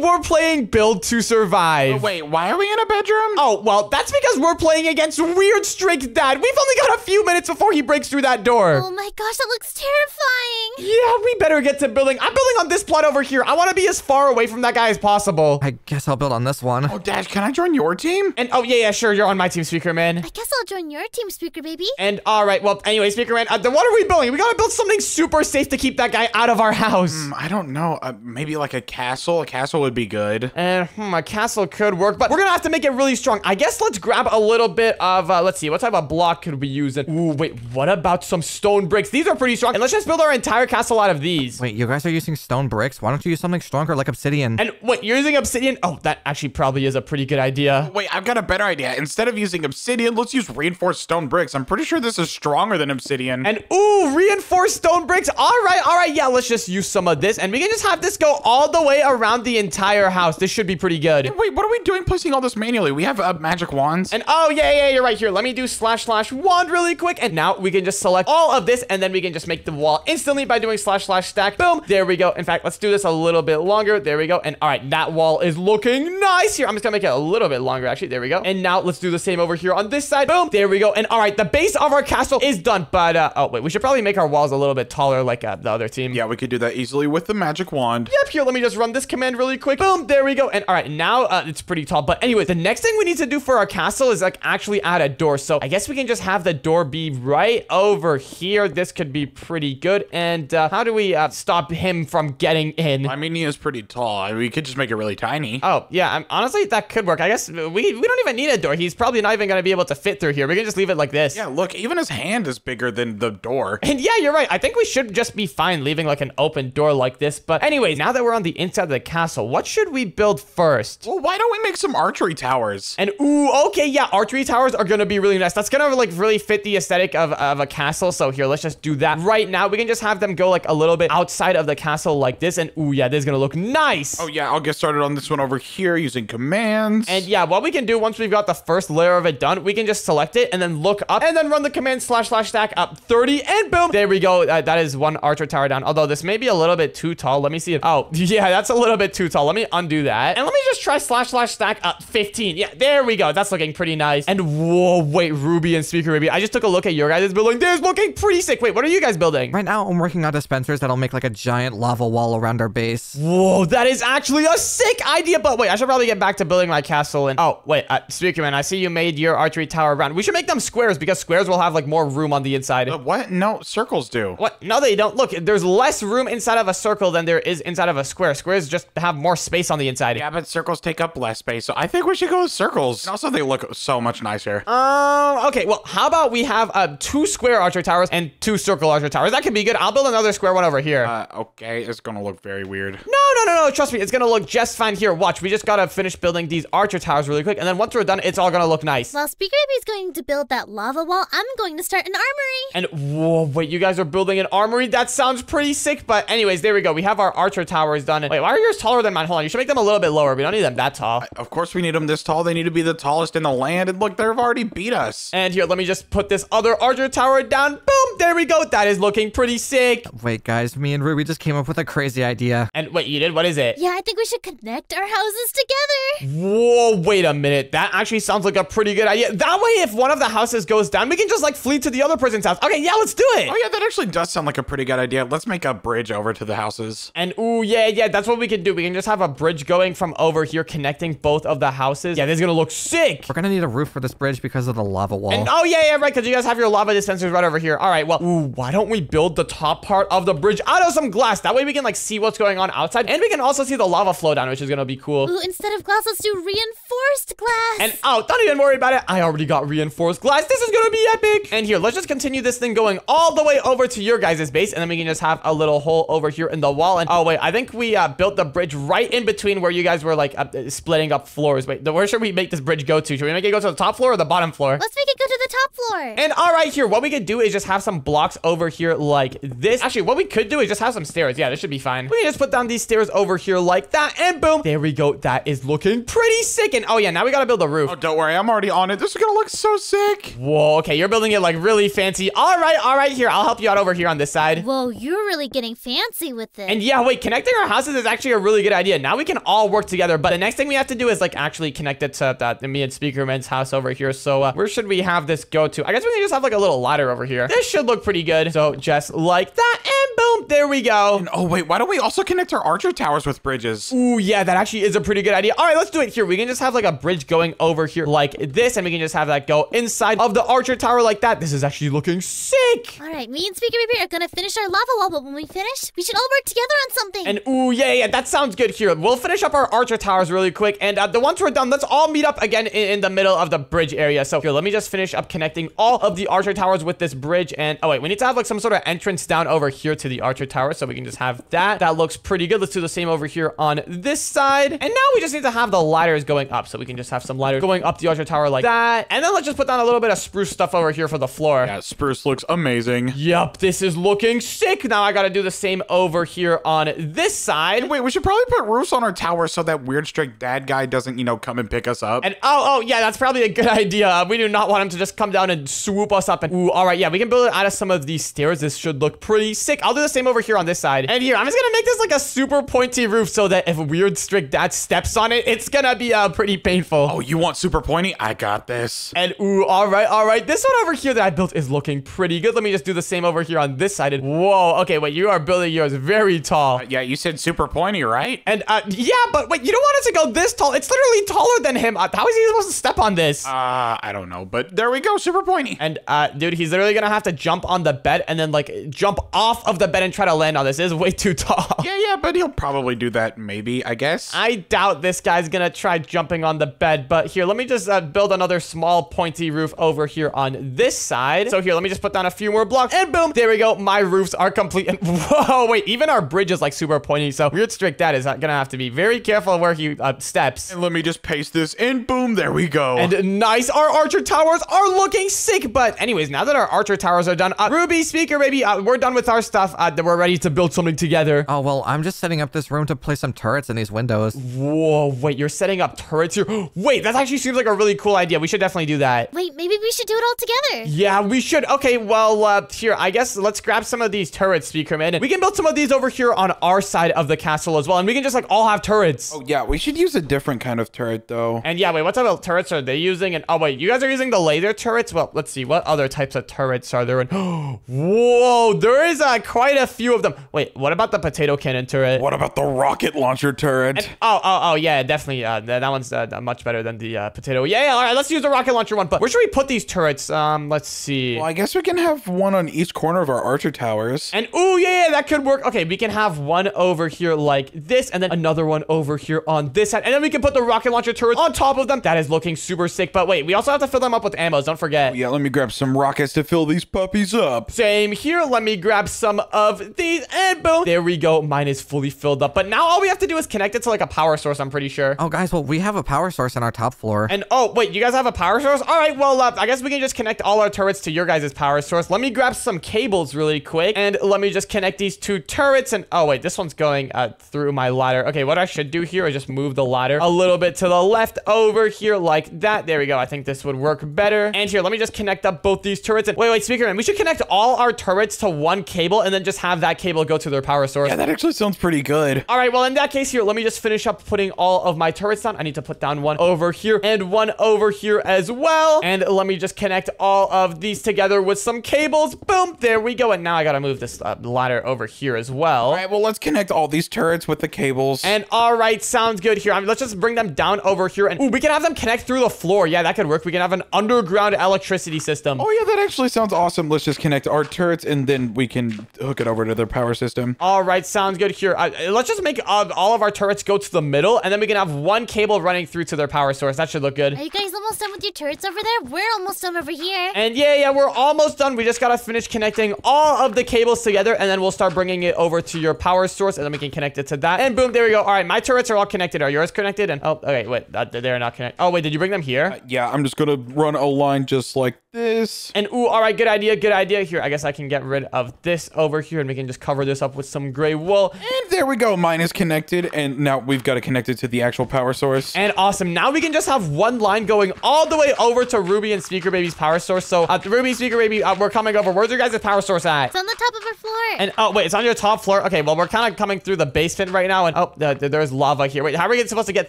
we're playing Build to Survive. Wait, why are we in a bedroom? Oh, well, that's because we're playing against Weird Strict dad. We've only got a few minutes before he breaks through that door. Oh my gosh, that looks terrifying. Yeah, we better get to building. I'm building on this plot over here. I want to be as far away from that guy as possible. I guess I'll build on this one. Oh, Dash, can I join your team? And oh, yeah, yeah, sure, you're on my team, Speaker Man. I guess I'll join your team, Speaker Baby. And all right, well, anyway, Speaker Man, uh, then what are we building? We gotta build something super safe to keep that guy out of our house. Hmm, I don't know. Uh, maybe like a castle. A castle would be good. And hmm, a castle could work, but we're gonna have to make it really strong. I guess let's grab a little bit of, uh, let's see, what type of block could we use? And, ooh, wait, what about some stone bricks? These are pretty strong. And let's just build our entire castle out of these. Wait, you guys are using stone bricks? Why don't you use something stronger like obsidian? And wait, you're using obsidian? Oh, that actually probably is a pretty good idea. Wait, I've got a better idea. Instead of using obsidian, let's use reinforced stone bricks. I'm pretty sure this is stronger than obsidian. And ooh, reinforced stone bricks. All right, all right, yeah, let's just use some of this. And we can just have this go all the way around the entire house. This should be pretty good. Wait, what are we doing placing all this manually? We have uh, magic wands. And oh, yeah, yeah, you're right here. Let me do slash slash wand really quick. And now we can just select all of this. And then we can just make the wall instantly by doing slash slash stack. Boom. There we go. In fact, let's do this a little bit longer. There we go. And all right, that wall is looking nice here. I'm just gonna make it a little bit longer, actually. There we go. And now let's do the same over here on this side. Boom. There we go. And all right, the base of our castle is done. But, uh, oh, wait, we should probably make our walls a little bit taller like uh, the other team. yeah, we could do that easily with the magic wand. Yep, here, let me just run this command really quick. Boom, there we go. And all right, now uh, it's pretty tall. But anyway, the next thing we need to do for our castle is like actually add a door. So I guess we can just have the door be right over here. This could be pretty good. And uh, how do we uh, stop him from getting in? I mean, he is pretty tall. I mean, we could just make it really tiny. Oh, yeah, um, honestly, that could work. I guess we, we don't even need a door. He's probably not even going to be able to fit through here. We can just leave it like this. Yeah, look, even his hand is bigger than the door. And yeah, you're right. I think we should just be fine leaving like an open door like this. But anyways, now that we're on the inside of the castle, what should we build first? Well, why don't we make some archery towers? And ooh, okay, yeah, archery towers are gonna be really nice. That's gonna like really fit the aesthetic of, of a castle. So here, let's just do that right now. We can just have them go like a little bit outside of the castle like this. And ooh, yeah, this is gonna look nice. Oh, yeah, I'll get started on this one over here using commands. And yeah, what we can do once we've got the first layer of it done, we can just select it and then look up and then run the command slash slash stack up 30 and boom. There we go. Uh, that is one archer tower down. Although this may be a little bit too tall. Let me see if, oh, yeah, that's a little bit too tall. Let me undo that. And let me just try slash slash stack up 15. Yeah, there we go. That's looking pretty nice. And whoa, wait, Ruby and Speaker Ruby. I just took a look at your guys' building. This is looking pretty sick. Wait, what are you guys building? Right now, I'm working on dispensers that'll make like a giant lava wall around our base. Whoa, that is actually a sick idea. But wait, I should probably get back to building my castle. And oh, wait, uh, Speaker Man, I see you made your archery tower around. We should make them squares because squares will have like more room on the inside. Uh, what? No, circles do. What? No, they don't. Look, there's less room inside of a circle than there is inside of a square. Squares just have more space on the inside. Yeah, but circles take up less space, so I think we should go with circles. And also, they look so much nicer. Um, okay, well, how about we have uh, two square archer towers and two circle archer towers? That could be good. I'll build another square one over here. Uh, okay, it's gonna look very weird. No, no, no, no. Trust me, it's gonna look just fine here. Watch, we just gotta finish building these archer towers really quick, and then once we're done, it's all gonna look nice. While Speaker Baby's going to build that lava wall, I'm going to start an armory. And whoa, wait, you guys are building an armory? That sounds pretty sick. But anyways, there we go. We have our archer towers done. And wait, why are yours taller than mine? Hold on, you should make them a little bit lower. We don't need them that tall. Of course, we need them this tall. They need to be the tallest in the land. And look, they've already beat us. And here, let me just put this other archer tower down. Boom, there we go. That is looking pretty sick. Wait, guys, me and Ruby just came up with a crazy idea. And wait, you did? What is it? Yeah, I think we should connect our houses together. Whoa, wait a minute. That actually sounds like a pretty good idea. That way, if one of the houses goes down, we can just like flee to the other person's house. Okay, yeah, let's do it. Oh, yeah, that actually does sound like a pretty good idea. Let's make a bridge over to the houses. And ooh, yeah, yeah, that's what we can do. We can just have a bridge going from over here connecting both of the houses. Yeah, this is gonna look sick. We're gonna need a roof for this bridge because of the lava wall. And oh yeah, yeah, right, because you guys have your lava dispensers right over here. All right, well, ooh, why don't we build the top part of the bridge out of some glass? That way we can like see what's going on outside, and we can also see the lava flow down, which is gonna be cool. Ooh, instead of glass, let's do reinforced glass. And oh, don't even worry about it. I already got reinforced glass. This is gonna be epic. And here, let's just continue this thing going all the way over to your guys' base, and then we can just have a little hole over here in the wall. And oh wait, I think we uh, built the bridge right in between where you guys were like uh, splitting up floors. Wait, where should we make this bridge go to? Should we make it go to the top floor or the bottom floor? Let's make it go to top top floor. And all right, here, what we could do is just have some blocks over here like this. Actually, what we could do is just have some stairs. Yeah, this should be fine. We can just put down these stairs over here like that, and boom, there we go. That is looking pretty sick. And oh yeah, now we gotta build a roof. Oh, don't worry, I'm already on it. This is gonna look so sick. Whoa, okay, you're building it like really fancy. All right, all right, here, I'll help you out over here on this side. Whoa, you're really getting fancy with this. And yeah, wait, connecting our houses is actually a really good idea. Now we can all work together, but the next thing we have to do is like actually connect it to that me and Speakerman's house over here. So uh, where should we have this go to? I guess we can just have like a little ladder over here. This should look pretty good. So just like that, and boom, there we go. And oh wait, why don't we also connect our archer towers with bridges? Ooh, yeah, that actually is a pretty good idea. All right, let's do it here. We can just have like a bridge going over here like this, and we can just have that go inside of the archer tower like that. This is actually looking sick. All right, me and Speaker Baby are gonna finish our lava wall, but when we finish, we should all work together on something. And ooh, yeah, yeah, that sounds good here. We'll finish up our archer towers really quick. And uh, the once we're done, let's all meet up again in, in the middle of the bridge area. So here, let me just finish up connecting all of the archer towers with this bridge. And oh wait, we need to have like some sort of entrance down over here to the archer tower. So we can just have that. That looks pretty good. Let's do the same over here on this side. And now we just need to have the ladders going up. So we can just have some ladders going up the archer tower like that. And then let's just put down a little bit of spruce stuff over here for the floor. Yeah, spruce looks amazing. Yup, this is looking sick. Now I gotta do the same over here on this side. Wait, we should probably put roofs on our towers so that weird strict dad guy doesn't, you know, come and pick us up. And oh, oh, yeah, that's probably a good idea. Uh, we do not want him to just come down and swoop us up. And ooh, all right, yeah, we can build it out of some of these stairs. This should look pretty sick. I'll do the same over here on this side. And here, I'm just gonna make this like a super pointy roof so that if weird strict dad steps on it, it's gonna be uh, pretty painful. oh, you want super pointy? I got this. And ooh, all right, all right. This one over here that I built is looking pretty good. Let me just do the same over here on this side. And whoa, okay, wait, you are building yours very tall. Uh, yeah, you said super pointy, right? And uh, yeah, but wait, you don't want it to go this tall. It's literally taller than him. Uh, how is he supposed to step on this? Uh, I don't know, but there we go, super pointy. and uh, dude, he's literally gonna have to jump on the bed and then like jump off of the bed and try to land on this. It is way too tall. Yeah, yeah, but he'll probably do that, maybe, I guess. I doubt this guy's gonna try jumping on the bed, but here, let me just uh, build another small pointy roof over here on this side. So here, let me just put down a few more blocks, and boom, there we go. My roofs are complete. And whoa, wait, even our bridge is like super pointy. So weird strict dad is uh, gonna have to be very careful where he uh, steps. and let me just paste this in. Boom, there we go. And nice, our archer towers are looking sick. But anyways, now that our archer towers are done, uh, Ruby, speaker, baby, uh, we're done with our stuff. Uh, we're ready to build something together. Oh, well, I'm just setting up this room to place some turrets in these windows. Whoa, wait, you're setting up turrets here? Wait, that actually seems like a really cool idea. We should definitely do that. Wait, maybe we should do it all together. Yeah, we should. Okay, well, uh, here, I guess let's grab some of these turrets, Speakerman. And we can build some of these over here on our side of the castle as well. And we can just, like, all have turrets. oh, yeah, we should use a different kind of turret, though. And yeah, wait, what type of turrets are they using? And oh, wait, you guys are using the laser turrets? Well, let's see. What other types of turrets are there? And whoa, there is uh, quite a few of them. Wait, what about the potato cannon turret? What about the rocket launcher turret? Oh, oh, oh, yeah, definitely. Uh, that, that one's uh, much better than the uh, potato. Yeah, yeah, all right, let's use the rocket launcher one. But where should we put these turrets? Um, let's see. well, I guess we can have one on each corner of our archer towers. And oh yeah, yeah, that could work. Okay, we can have one over here like this, and then another one over here on this side. And then we can put the rocket launcher turrets on top of them. That is looking super sick. But wait, we also have to fill them up with ammo. Don't forget. Yeah, let me grab some rockets to fill these puppies up. Same here. Let me grab some of these, and boom. There we go. Mine is fully filled up. But now all we have to do is connect it to like a power source, I'm pretty sure. Oh, guys, well, we have a power source on our top floor. And oh, wait, you guys have a power source? All right, well, uh, I guess we can just connect all our turrets to your guys' power source. Let me grab some cables really quick, and let me just connect these two turrets. And oh, wait, this one's going uh, through my ladder. Okay, what I should do here is just move the ladder a little bit to the left over here like that. There we go. I think this would work better. And here, let me just connect up both these turrets. And wait, wait, speaker man, we should connect all our turrets to one cable and then just have that cable go to their power source. Yeah, that actually sounds pretty good. All right, well, in that case here, let me just finish up putting all of my turrets down. I need to put down one over here and one over here as well. And let me just connect all of these together with some cables. Boom, there we go. And now I gotta move this uh, ladder over here as well. All right, well, let's connect all these turrets with the cables. And all right, sounds good here. I mean, let's just bring them down over here. And ooh, we can have them connect through the floor. Yeah, that could work. We can have an underground electricity system. oh, yeah, that actually sounds awesome. Let's just connect our turrets and then we can hook it over to their power system. All right, sounds good here. Uh, let's just make uh, all of our turrets go to the middle, and then we can have one cable running through to their power source. That should look good. Are you guys almost done with your turrets over there? We're almost done over here. And yeah, yeah, we're almost done. We just gotta finish connecting all of the cables together, and then we'll start bringing it over to your power source, and then we can connect it to that. And boom, there we go. All right, my turrets are all connected. Are yours connected? And oh, okay, wait, uh, they're not connected. Oh, wait, did you bring them here? Yeah, I'm just gonna run a line just like this. And ooh, all right, good idea, good idea. Here, I guess I can get rid of this over here and we can just cover this up with some gray wool. And there we go. Mine is connected, and now we've got to connect it to the actual power source. And awesome. Now we can just have one line going all the way over to Ruby and Speaker Baby's power source. So, uh, Ruby, Speaker Baby, uh, we're coming over. Where's your guys' power source at? It's on the top of our floor. And oh wait, it's on your top floor. Okay, well we're kind of coming through the basement right now, and oh, uh, there's lava here. Wait, how are we supposed to get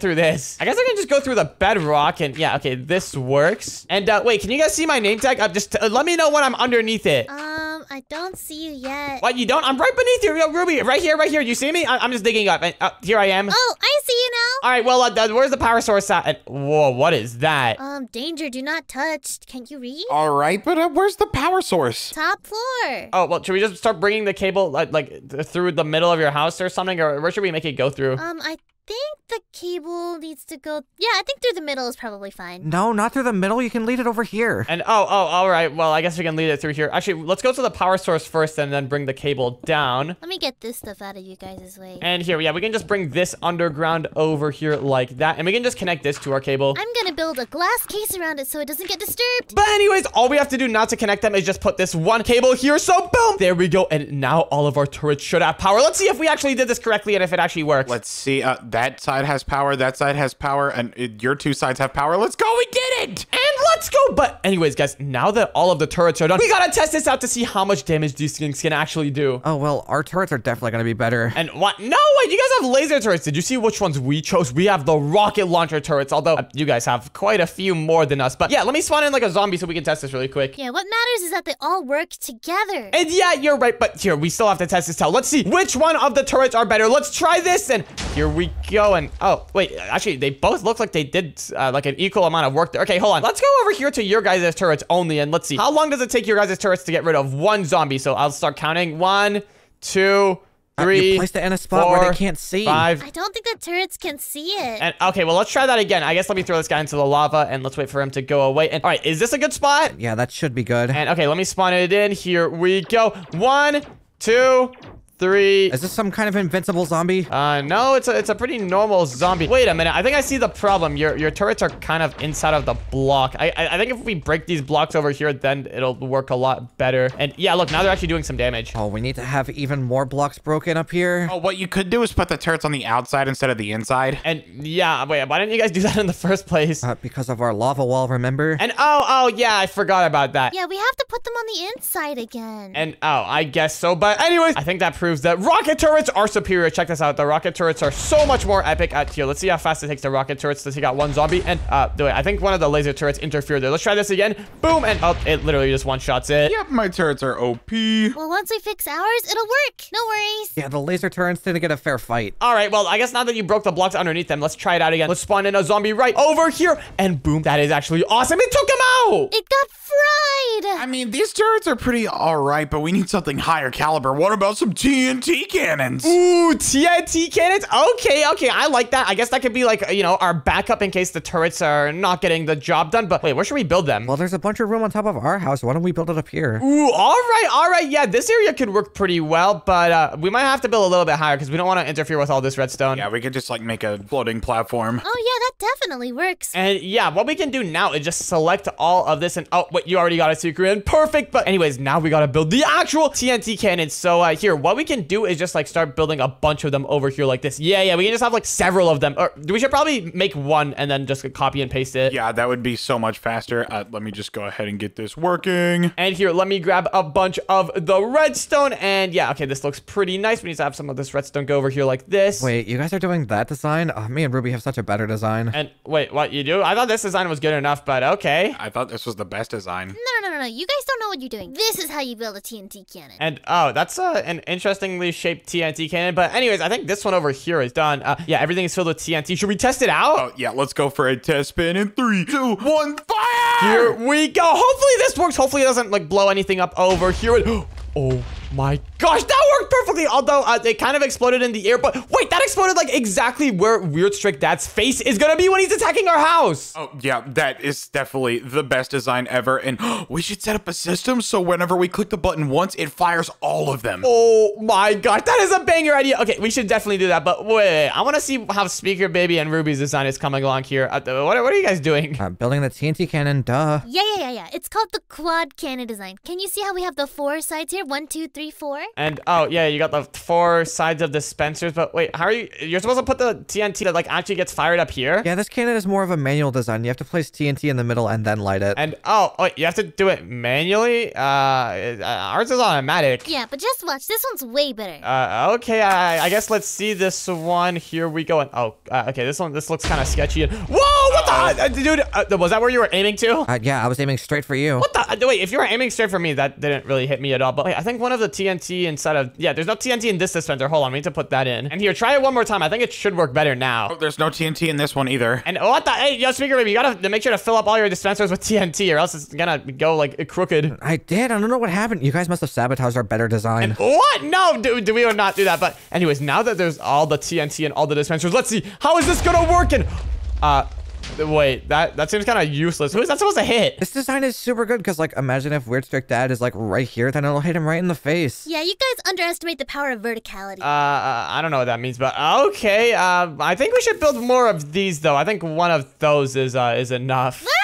through this? I guess I can just go through the bedrock, and yeah, okay, this works. And uh, wait, can you guys see my name tag? Uh, just uh, let me know when I'm underneath it. um, I don't see you yet. What you don't? I'm right beneath you, Ruby. Right here, right here. You see me? I- am just digging up, and uh, here I am. Oh, I see you now. All right, well, uh, where's the power source at? Whoa, what is that? Um, danger, do not touch. Can't you read? All right, but uh, where's the power source? Top floor. Oh well, should we just start bringing the cable like, like through the middle of your house or something, or where should we make it go through? Um, I think the cable needs to go. Yeah, I think through the middle is probably fine. No, not through the middle. You can lead it over here. And oh, oh, all right. Well, I guess we can lead it through here. Actually, let's go to the power source first and then bring the cable down. Let me get this stuff out of you guys' way. And here, yeah, we can just bring this underground over here like that. And we can just connect this to our cable. I'm gonna build a glass case around it so it doesn't get disturbed. But anyways, all we have to do not to connect them is just put this one cable here. So boom, there we go. And now all of our turrets should have power. Let's see if we actually did this correctly and if it actually works. Let's see. Uh, that side has power. That side has power, and uh, your two sides have power. Let's go. We did it. And let's go. But anyways, guys, now that all of the turrets are done, we gotta test this out to see how much damage these things can actually do. Oh, well, our turrets are definitely going to be better. And what? No, wait, you guys have laser turrets. Did you see which ones we chose? We have the rocket launcher turrets, although uh, you guys have quite a few more than us. But yeah, let me spawn in like a zombie so we can test this really quick. Yeah, what matters is that they all work together. And yeah, you're right, but here, we still have to test this out. Let's see which one of the turrets are better. Let's try this, and here we go. And oh, wait, actually, they both look like they did uh, like an equal amount of work there. Okay, hold on. Let's go over here to your guys' turrets only, and let's see. How long does it take your guys' turrets to get rid of one zombie? So I'll start counting. One, two, Uh, three, you placed it in a spot where they can't see. Five, I don't think the turrets can see it. and okay, well, let's try that again. I guess let me throw this guy into the lava, and let's wait for him to go away. And all right, is this a good spot? Yeah, that should be good. And okay, let me spawn it in. Here we go. One, two, three. Is this some kind of invincible zombie? Uh, no, it's a, it's a pretty normal zombie. Wait a minute. I think I see the problem. Your your turrets are kind of inside of the block. I, I, I think if we break these blocks over here, then it'll work a lot better. And yeah, look, now they're actually doing some damage. Oh, we need to have even more blocks broken up here. Oh, what you could do is put the turrets on the outside instead of the inside. And yeah, wait, why didn't you guys do that in the first place? Uh, because of our lava wall, remember? And oh, oh yeah, I forgot about that. yeah, we have to put them on the inside again. And oh, I guess so. But anyways, I think that proves that rocket turrets are superior. Check this out. The rocket turrets are so much more epic. At here, let's see how fast it takes the rocket turrets to take out one zombie. And uh, the way I think one of the laser turrets interfered there. Let's try this again. Boom, and oh, it literally just one shots it. Yep, my turrets are OP. well, once we fix ours, it'll work. No worries. Yeah, the laser turrets didn't get a fair fight. All right, well, I guess now that you broke the blocks underneath them, let's try it out again. Let's spawn in a zombie right over here. And boom, that is actually awesome. It took him out. It got fried. I mean, these turrets are pretty alright, but we need something higher caliber. What about some TNT cannons? Ooh, TNT cannons. Okay, okay, I like that. I guess that could be like, you know, our backup in case the turrets are not getting the job done. But wait, where should we build them? Well, there's a bunch of room on top of our house. Why don't we build it up here? Ooh, all right, all right. Yeah, this area could work pretty well, but uh, we might have to build a little bit higher because we don't want to interfere with all this redstone. Yeah, we could just like make a floating platform. Oh yeah, that definitely works. And yeah, what we can do now is just select all of this and oh, wait, you already got a secret in. Perfect. But anyways, now we got to build the actual TNT cannons. So uh, here, what we can do is just like start building a bunch of them over here like this. Yeah, yeah, we can just have like several of them. Or we should probably make one and then just copy and paste it. Yeah, that would be so much faster. Uh, let me just go ahead and get this working. And here, let me grab a bunch of the redstone. And yeah, okay, this looks pretty nice. We need to have some of this redstone go over here like this. Wait, you guys are doing that design? Oh, me and Ruby have such a better design. And wait, what you do? I thought this design was good enough, but okay. I thought this was the best design. No, no, no, no, no. You guys don't know what you're doing. This is how you build a TNT cannon. And oh, that's uh, an interestingly shaped TNT cannon. But anyways, I think this one over here is done. Uh, yeah, everything is filled with TNT. Should we test it out? Oh, yeah, let's go for a test spin in three, two, one, fire! Here we go. Hopefully this works. Hopefully it doesn't like blow anything up over here. Oh my gosh, that worked perfectly. Although uh, it kind of exploded in the air, but wait, that exploded like exactly where Weird Strict Dad's face is gonna be when he's attacking our house. Oh, yeah, that is definitely the best design ever. And we should set up a system so whenever we click the button once, it fires all of them. Oh my gosh, that is a banger idea. Okay, we should definitely do that. But wait, wait, I want to see how Speaker Baby and Ruby's design is coming along here. Uh, what, what are you guys doing? Uh, building the TNT cannon, duh. Yeah, yeah, yeah, yeah. It's called the quad cannon design. Can you see how we have the four sides here? One, two, three, four. And oh yeah, you got the four sides of dispensers. But wait, how are you? You're supposed to put the TNT that like actually gets fired up here. Yeah, this cannon is more of a manual design. You have to place TNT in the middle and then light it. And oh, wait, you have to do it manually. Uh, uh, ours is automatic. Yeah, but just watch. This one's way better. Uh, okay, I, I guess let's see this one. Here we go. And oh, uh, okay, this one, this looks kind of sketchy. And whoa, what the, uh, dude? Uh, was that where you were aiming to? Uh, yeah, I was aiming straight for you. What the? uh, Wait, if you were aiming straight for me, that didn't really hit me at all. But wait, I think one of the TNT inside of yeah, there's no TNT in this dispenser. Hold on, we need to put that in. And here, try it one more time. I think it should work better now. Oh, there's no TNT in this one either. And what the? Hey, yo, speaker baby, you gotta make sure to fill up all your dispensers with TNT, or else it's gonna go like crooked. I did. I don't know what happened. You guys must have sabotaged our better design. What? No, do, do we would not do that? But anyways, now that there's all the TNT and all the dispensers, let's see how is this gonna work? And uh, wait, that that seems kind of useless. Who is that supposed to hit? This design is super good because, like, imagine if Weird Strict Dad is like right here, then it'll hit him right in the face. Yeah, you guys underestimate the power of verticality. Uh, I don't know what that means, but okay. Uh, I think we should build more of these, though. I think one of those is uh is enough.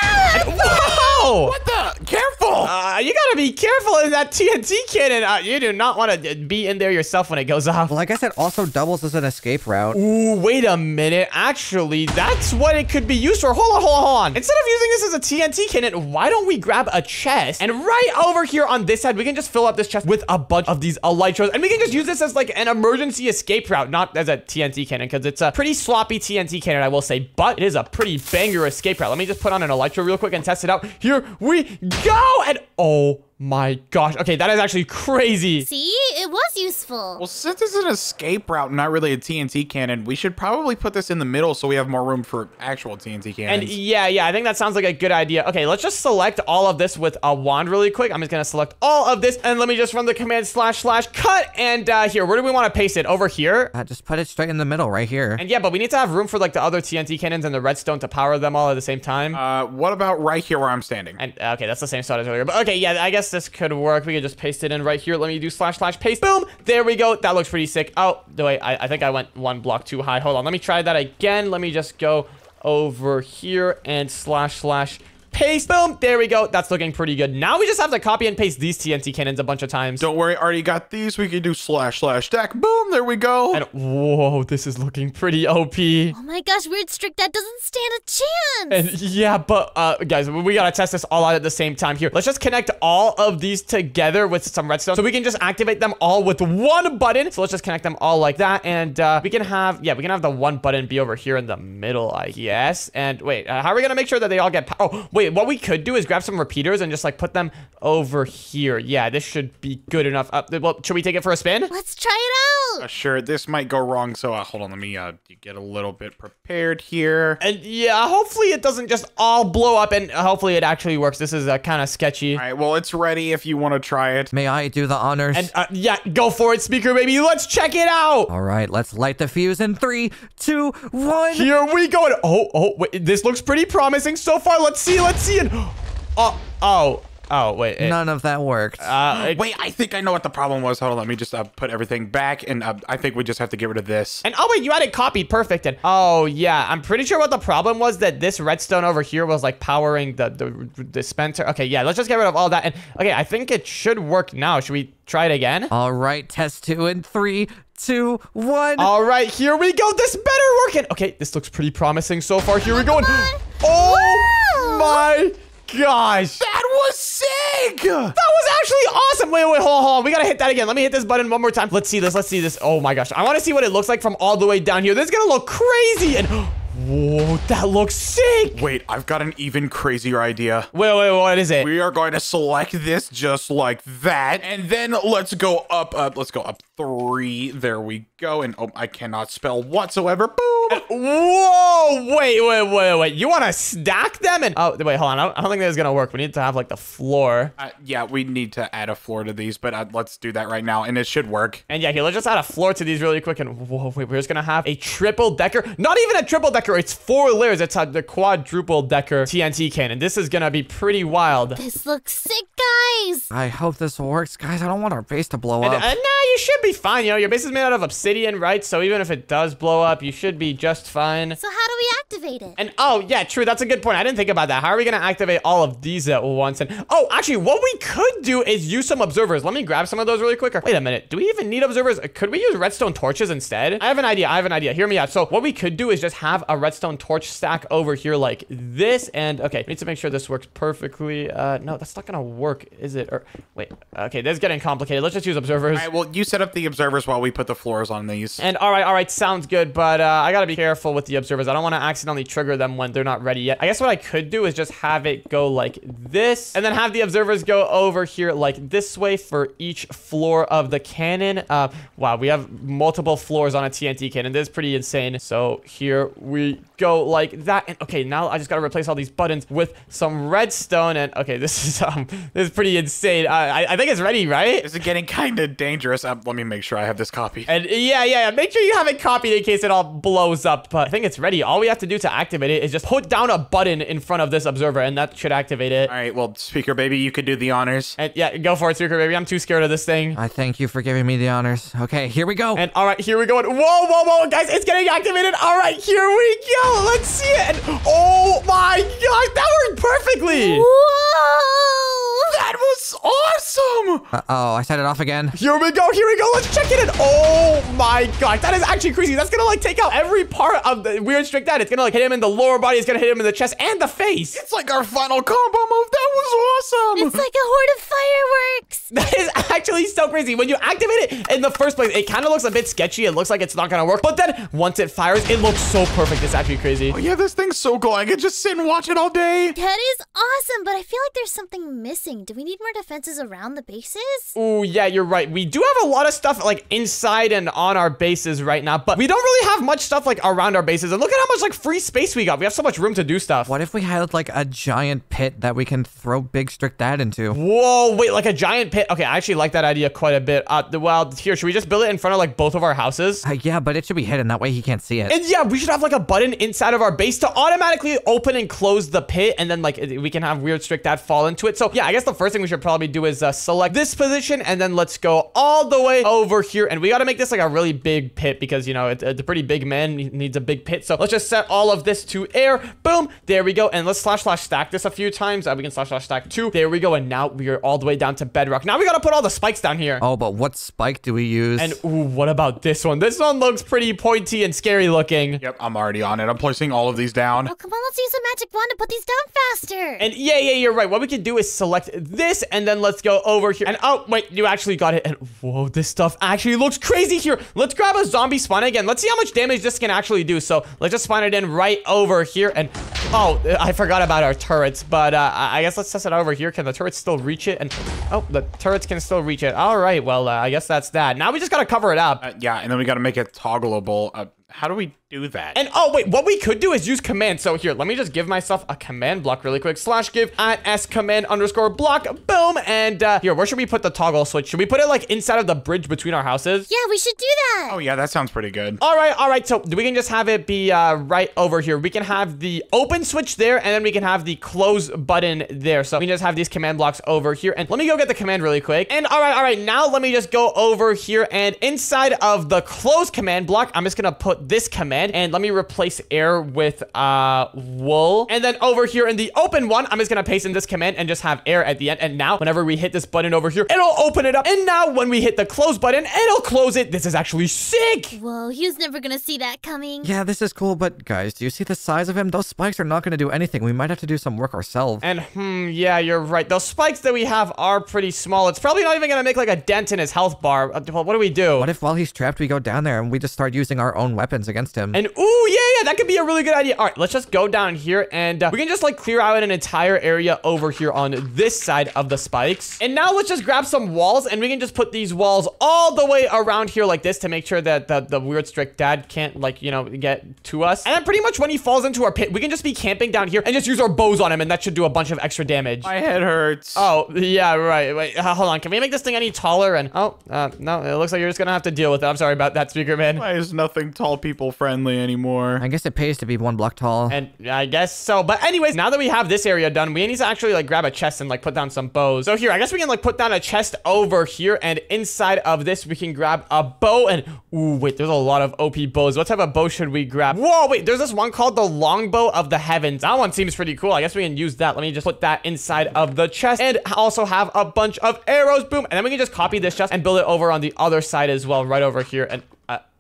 Whoa! What the? Careful! Uh, you gotta be careful in that TNT cannon. Uh, you do not want to be in there yourself when it goes off. Well, I guess it also doubles as an escape route. Ooh, wait a minute. Actually, that's what it could be used for. Hold on, hold on. Instead of using this as a TNT cannon, why don't we grab a chest? And right over here on this side, we can just fill up this chest with a bunch of these elytras. And we can just use this as like an emergency escape route, not as a TNT cannon, because it's a pretty sloppy TNT cannon, I will say. But it is a pretty banger escape route. Let me just put on an elytra real quick and test it out. Here we go. And oh my gosh. Okay, that is actually crazy. See, was useful. Well, since it's an escape route, not really a TNT cannon, we should probably put this in the middle so we have more room for actual TNT cannons. And yeah, yeah, I think that sounds like a good idea. Okay, let's just select all of this with a wand really quick. I'm just gonna select all of this and let me just run the command slash slash cut. And uh, here, where do we want to paste it? Over here? Uh, just put it straight in the middle, right here. And yeah, but we need to have room for like the other TNT cannons and the redstone to power them all at the same time. uh, what about right here where I'm standing? And uh, okay, that's the same spot as earlier. But okay, yeah, I guess this could work. We could just paste it in right here. Let me do slash slash paste. Boom. There we go. That looks pretty sick. Oh, no, wait, I, I think I went one block too high. Hold on. Let me try that again. Let me just go over here and slash slash paste. Boom. There we go. That's looking pretty good. Now we just have to copy and paste these TNT cannons a bunch of times. Don't worry, I already got these. We can do slash slash stack. Boom, there we go. And whoa, this is looking pretty OP. Oh my gosh, Weird Strict Dad doesn't stand a chance. And yeah, but uh, guys, we gotta test this all out at the same time here. Let's just connect all of these together with some redstone, so we can just activate them all with one button. So let's just connect them all like that, and uh, we can have yeah, we can have the one button be over here in the middle, I guess. And wait, uh, how are we gonna make sure that they all get? po- Oh, wait, what we could do is grab some repeaters and just like put them over here. Yeah, this should be good enough. Uh, well, should we take it for a spin? Let's try it Uh, out. sure, this might go wrong, so uh, hold on. Let me uh, get a little bit prepared here. And yeah, hopefully it doesn't just all blow up, and hopefully it actually works. This is uh, kind of sketchy. All right, well, it's ready if you want to try it. May I do the honors? And uh, yeah, go for it, speaker baby. Let's check it out. All right, let's light the fuse in three, two, one. Here we go. And oh, oh, wait, this looks pretty promising so far. Let's see, let's see. And oh, oh, oh, wait. it- None of that worked. uh, it- Wait, I think I know what the problem was. Hold on, let me just uh, put everything back, and uh, I think we just have to get rid of this. and oh wait, you had it copied, perfect. And oh yeah, I'm pretty sure what the problem was that this redstone over here was like powering the the dispenser. Okay, yeah, let's just get rid of all that. And okay, I think it should work now. Should we try it again? All right, test two in three, two, one. All right, here we go. This better work. And okay, this looks pretty promising so far. Here we go. And, oh Wow. My gosh. That was sick! That was actually awesome. Wait, wait, hold on, hold on. We gotta hit that again. Let me hit this button one more time. Let's see this. Let's see this. Oh my gosh. I want to see what it looks like from all the way down here. This is gonna look crazy. And whoa, that looks sick. Wait, I've got an even crazier idea. Wait, wait, what is it? We are going to select this just like that, and then let's go up. Uh, let's go up three. There we go. And oh, I cannot spell whatsoever. Boom. Whoa! Wait, wait, wait, wait. You want to stack them? And oh, wait, hold on. I don't, I don't think this is gonna work. We need to have like the floor. Uh, yeah, we need to add a floor to these, but uh, let's do that right now, and it should work. And yeah, here, let's just add a floor to these really quick. And whoa, wait, we're just gonna have a triple decker. Not even a triple decker. It's four layers. It's a, the quadruple decker TNT cannon. This is gonna be pretty wild. This looks sick, guys. I hope this works, guys. I don't want our base to blow And, up. uh, nah, you should be fine. You know, your base is made out of obsidian, right? So even if it does blow up, you should be just fine. So how do we activate it? And oh, yeah, true. That's a good point. I didn't think about that. How are we going to activate all of these at once? And oh, actually, what we could do is use some observers. Let me grab some of those really quick. Wait a minute. Do we even need observers? Could we use redstone torches instead? I have an idea. I have an idea. Hear me out. So what we could do is just have a redstone torch stack over here like this. And okay, need to make sure this works perfectly. Uh, no, that's not going to work, is it? Or wait, okay, this is getting complicated. Let's just use observers. All right, well, you set up the observers while we put the floors on these. And all right, all right, sounds good, but uh, I gotta be careful with the observers. I don't want to accidentally trigger them when they're not ready yet. I guess what I could do is just have it go like this, and then have the observers go over here like this way for each floor of the cannon. Uh, wow, we have multiple floors on a TNT cannon. This is pretty insane. So here we go like that. And okay, now I just gotta replace all these buttons with some redstone. And okay, this is um, this is pretty insane. Uh, I, I think it's ready, right? Is it getting kind of dangerous? Um, let me make sure I have this copy. And yeah, yeah, yeah, make sure you have it copied in case it all blows up. But I think it's ready. All we have to do to activate it is just put down a button in front of this observer, and that should activate it. All right, well, speaker baby, you could do the honors. And yeah, go for it, speaker Baby. I'm too scared of this thing. I thank you for giving me the honors. Okay, here we go. And all right, here we go. And whoa, whoa, whoa, guys, it's getting activated. All right, here we go. Let's see it. Oh my gosh, that worked perfectly. Whoa! That was awesome! Uh oh, I set it off again. Here we go, here we go. Let's check it in. Oh my god, that is actually crazy. That's gonna like take out every part of the weird strict dad. It's gonna like hit him in the lower body, it's gonna hit him in the chest and the face. It's like our final combo move. That was awesome! It's like a horde of fireworks. That is actually so crazy. When you activate it in the first place, it kind of looks a bit sketchy. It looks like it's not gonna work. But then once it fires, it looks so perfect. It's actually crazy. Oh, yeah, this thing's so cool. I could just sit and watch it all day. That is awesome, but I feel like there's something missing. Do we need more defenses around the bases? Ooh, yeah, you're right. We do have a lot of stuff like inside and on our bases right now, but we don't really have much stuff like around our bases. And look at how much like free space we got. We have so much room to do stuff. What if we had like a giant pit that we can throw Big Strict Dad into? Whoa, wait, like a giant pit. Okay, I actually like that idea quite a bit. Uh, the- well, here, should we just build it in front of like both of our houses? Uh, yeah, but it should be hidden. That way he can't see it. And yeah, we should have like a button inside of our base to automatically open and close the pit, and then like we can have weird strict dad fall into it. So yeah, I guess the first thing we should probably do is uh, select this position, and then let's go all the way over here, and we got to make this like a really big pit because you know it's, it's a pretty big man he needs a big pit. So let's just set all of this to air. Boom, there we go, and let's slash slash stack this a few times. Uh, we can slash slash stack two. There we go, and now we are all the way down to bedrock. Now we got to put all the spikes down here. Oh, but what spike do we use? And ooh, what about this one? This one looks pretty pointy and scary looking. Yep, I'm already on it. I'm placing all of these down. Oh, come on, let's use a magic wand to put these down faster. And yeah, yeah, you're right. What we can do is select this, and then let's go over here. And oh, wait, you actually got it. And whoa, this stuff actually looks crazy here. Let's grab a zombie spawn again. Let's see how much damage this can actually do. So let's just spawn it in right over here. And oh, I forgot about our turrets, but uh, I guess let's test it over here. Can the turrets still reach it? And oh, the turrets can still reach it. All right, well, uh, I guess that's that. Now we just gotta cover it up. Uh, yeah, and then we got to make it toggleable. How do we do that? And oh wait, what we could do is use command. So here, let me just give myself a command block really quick. Slash give at s command underscore block. Boom. And uh, here, where should we put the toggle switch? Should we put it like inside of the bridge between our houses? yeah, we should do that. oh, yeah, that sounds pretty good. All right, all right. So we can just have it be uh, right over here. We can have the open switch there, and then we can have the close button there. So we can just have these command blocks over here. And let me go get the command really quick. And all right, all right. Now let me just go over here, and inside of the close command block, I'm just gonna put this command, and let me replace air with uh wool. And then over here in the open one, I'm just gonna paste in this command and just have air at the end. And now whenever we hit this button over here, it'll open it up. And now when we hit the close button, it'll close it. This is actually sick. Whoa, he was never gonna see that coming. yeah, this is cool, but guys, do you see the size of him? Those spikes are not going to do anything. We might have to do some work ourselves. And hmm, yeah, you're right. Those spikes that we have are pretty small. It's probably not even gonna make like a dent in his health bar. Uh, what do we do? What if while he's trapped, we go down there and we just start using our own weapons? Weapons against him. And ooh, yeah, yeah, that could be a really good idea. All right, let's just go down here and uh, we can just like clear out an entire area over here on this side of the spikes. And now let's just grab some walls and we can just put these walls all the way around here like this to make sure that the, the weird strict dad can't like, you know, get to us. And then pretty much when he falls into our pit, we can just be camping down here and just use our bows on him and that should do a bunch of extra damage. My head hurts. Oh, yeah, right. Wait, uh, hold on. Can we make this thing any taller? And oh, uh, no, it looks like you're just gonna have to deal with it. I'm sorry about that, speaker man. Why is nothing tall people friendly anymore? I guess it pays to be one block tall. And I guess so. But anyways, now that we have this area done, we need to actually like grab a chest and like put down some bows. So here, I guess we can like put down a chest over here. And inside of this, we can grab a bow. And ooh, wait, there's a lot of OP bows. What type of bow should we grab? Whoa, wait, there's this one called the longbow of the heavens. That one seems pretty cool. I guess we can use that. Let me just put that inside of the chest and also have a bunch of arrows. Boom. And then we can just copy this chest and build it over on the other side as well, right over here. And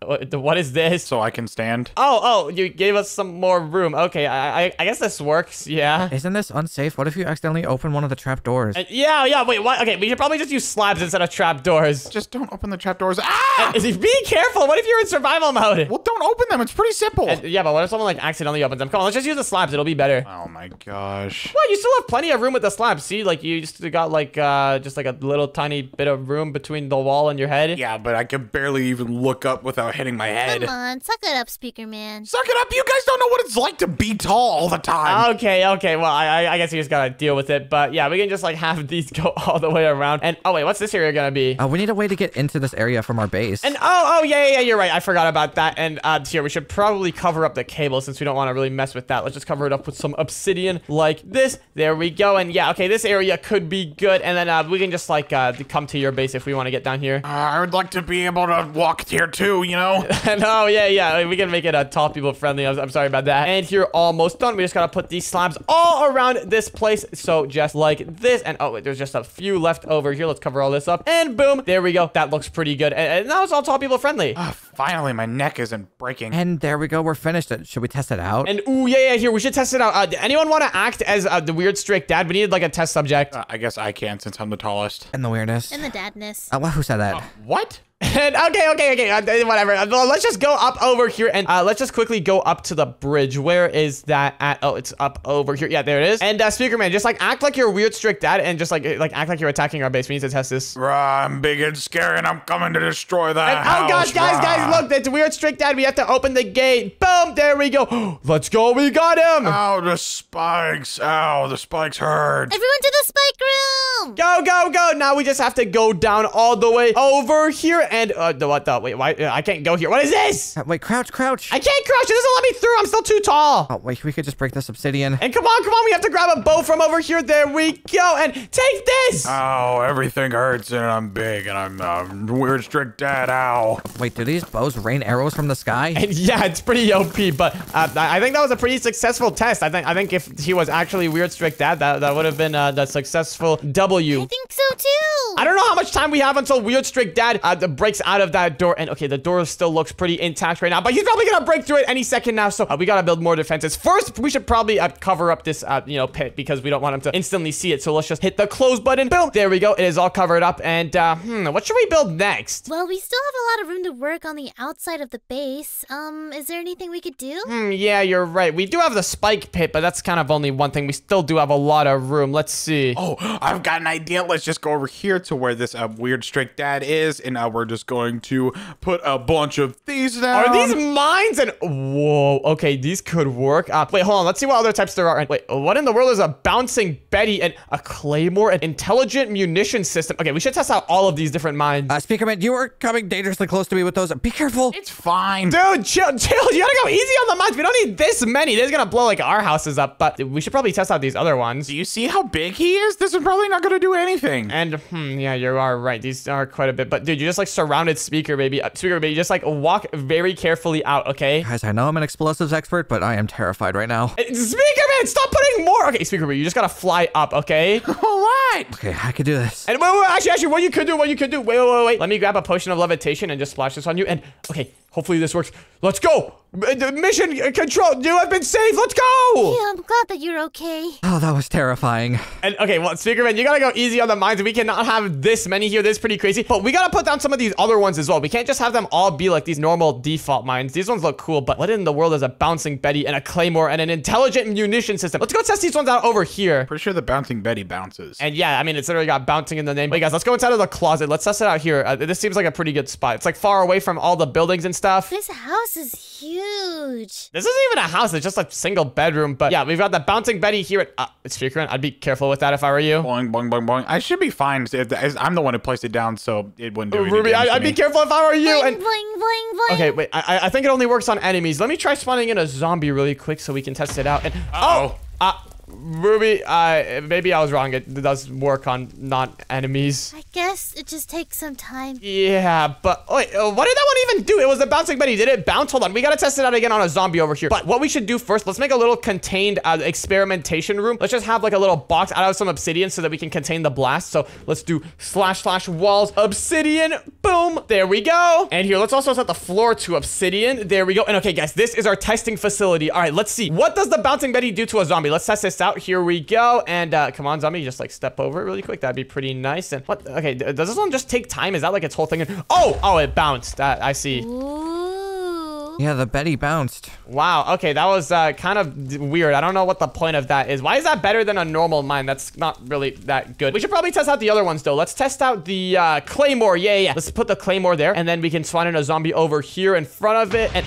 what what is this? So I can stand. Oh, oh, you gave us some more room. Okay, I, I, I guess this works. Yeah. Isn't this unsafe? What if you accidentally open one of the trap doors? Uh, yeah, yeah. Wait, what? Okay, we should probably just use slabs instead of trap doors. Just don't open the trapdoors. Ah! Be careful. What if you're in survival mode? well, don't open them. It's pretty simple. Uh, yeah, but what if someone like accidentally opens them? Come on, let's just use the slabs. It'll be better. oh my gosh. Well, you still have plenty of room with the slabs. See, like you just got like uh just like a little tiny bit of room between the wall and your head. Yeah, but I can barely even look up without hitting my head. Come on, suck it up, speaker man. Suck it up. You guys don't know what it's like to be tall all the time. Okay, okay. Well, I, I- I guess you just gotta deal with it. But yeah, we can just like have these go all the way around. And oh wait, what's this area gonna be? Uh, we need a way to get into this area from our base. And oh, oh yeah, yeah, yeah, you're right. I forgot about that. And uh, here we should probably cover up the cable since we don't want to really mess with that. Let's just cover it up with some obsidian like this. There we go. And yeah, okay, this area could be good. And then uh, we can just like uh, come to your base if we want to get down here. Uh, I would like to be able to walk here too, you know? and oh yeah, yeah, we can make it uh, tall people friendly. I'm, I'm sorry about that. And here, almost done. We just gotta put these slabs all around this place. So just like this. And oh, wait, there's just a few left over here. Let's cover all this up. And boom, there we go. That looks pretty good. And, and now it's all tall people friendly. Ah, finally, my neck isn't breaking. And there we go. We're finished. Uh, Should we test it out? And ooh, yeah, yeah, here, we should test it out. Uh, anyone want to act as uh, the weird strict dad? We needed like a test subject. Uh, I guess I can since I'm the tallest. and the weirdness. And the dadness. Uh, wha- who said that? What? And okay, okay, okay, uh, whatever. Uh, let's just go up over here and uh, let's just quickly go up to the bridge. Where is that at? Oh, it's up over here. Yeah, there it is. And uh, speaker man, just like act like you're weird strict dad and just like like act like you're attacking our base. We need to test this. Rah, I'm big and scary and I'm coming to destroy that And, oh gosh, guys, guys, look, that's weird strict dad. We have to open the gate. Boom, there we go. let's go. We got him. Ow, the spikes. Ow, the spikes hurt. Everyone to the spike room! Go, go, go. Now we just have to go down all the way over here. And, uh, the- what the? Wait, why? uh, I can't go here. What is this? Uh, wait, crouch, crouch. I can't crouch. It doesn't let me through. I'm still too tall. Oh, wait, we could just break this obsidian. And come on, come on. We have to grab a bow from over here. There we go. And take this. Ow, everything hurts and I'm big and I'm uh, weird strict dad. Ow. Wait, do these bows rain arrows from the sky? And yeah, it's pretty OP, but uh, I I think that was a pretty successful test. I think I think if he was actually weird strict dad, that, that would have been uh, the successful W. I think so too. I don't know how much time we have until Weird Strict Dad uh, breaks out of that door. And okay, the door still looks pretty intact right now, but he's probably gonna break through it any second now. So uh, we gotta build more defenses. First, we should probably uh, cover up this, uh, you know, pit because we don't want him to instantly see it. So let's just hit the close button. Boom. There we go. It is all covered up. And uh, hmm, what should we build next? Well, we still have a lot of room to work on the outside of the base. Um, is there anything we could do? Hmm, yeah, you're right. We do have the spike pit, but that's kind of only one thing. We still do have a lot of room. Let's see. Oh, I've got an idea. Let's just go over here to where this uh, weird strict dad is, and uh, we're just going to put a bunch of these down. Are these mines? And whoa, okay, these could work. Uh, wait, hold on. Let's see what other types there are. And wait, what in the world is a bouncing Betty and a claymore, an intelligent munition system? Okay, we should test out all of these different mines. Uh, Speakerman, you are coming dangerously close to me with those. Be careful. It's fine. Dude, chill, chill. You gotta go easy on the mines. We don't need this many. This is gonna blow like our houses up. But we should probably test out these other ones. Do you see how big he is? This is probably not going to do anything. And hmm, yeah, you are right. These are quite a bit. But dude, you just like surrounded speaker baby, uh, speaker baby. Just like walk very carefully out, okay? Guys, I know I'm an explosives expert, but I am terrified right now. Uh, Speaker man, stop putting more. Okay, speaker you just gotta fly up, okay? All right. Okay, I could do this. And wait, wait, actually, actually, what you could do, what you could do, wait, wait, wait, wait. Let me grab a potion of levitation and just splash this on you. And okay, hopefully this works. Let's go. Uh, Mission control. You have been saved. Let's go. Yeah, I'm glad that you're okay. Oh, that was terrifying. And okay, well, Speakerman, you gotta go easy on the mines. We cannot have this many here. This is pretty crazy. But we gotta put down some of these other ones as well. We can't just have them all be like these normal default mines. These ones look cool, but what in the world is a bouncing Betty and a claymore and an intelligent munition system? Let's go test these ones out over here. Pretty sure the bouncing Betty bounces. And yeah, I mean, it's literally got bouncing in the name. But guys, let's go inside of the closet. Let's test it out here. Uh, this seems like a pretty good spot. It's like far away from all the buildings and stuff. This house is huge. This isn't even a house. It's just a single bedroom. But yeah, we've got the bouncing Betty here at uh, Speaker. I'd be careful with that if I were you. boing, boing, boing, boing. I should be fine. If the- I'm the one who placed it down, so it wouldn't do any Ruby, damage I, to I'd be careful if I were you. Boing, And boing, boing, boing. Okay, wait. I, I- I think it only works on enemies. Let me try spawning in a zombie really quick so we can test it out. And Uh-oh. oh, uh, Ruby, maybe I was wrong. It does work on not enemies. I guess it just takes some time. Yeah, but wait, uh, what did that one even do? It was the bouncing Betty. Did it bounce? Hold on, we gotta test it out again on a zombie over here. But what we should do first, let's make a little contained uh, experimentation room. Let's just have like a little box out of some obsidian so that we can contain the blast. So let's do slash slash walls obsidian. Boom, there we go. And here, let's also set the floor to obsidian. There we go. And okay, guys, this is our testing facility. All right, let's see. What does the bouncing Betty do to a zombie? Let's test this out. Here we go. And uh, come on, zombie, just like step over it really quick. That'd be pretty nice. And what? Okay, does this one just take time? Is that like its whole thing? Oh, oh, it bounced. Uh, I see. Ooh. Yeah, the Betty bounced. Wow. Okay, that was uh, kind of weird. I don't know what the point of that is. Why is that better than a normal mine? That's not really that good. We should probably test out the other ones though. Let's test out the uh, claymore. Yeah, yeah. Let's put the claymore there, and then we can spawn in a zombie over here in front of it. And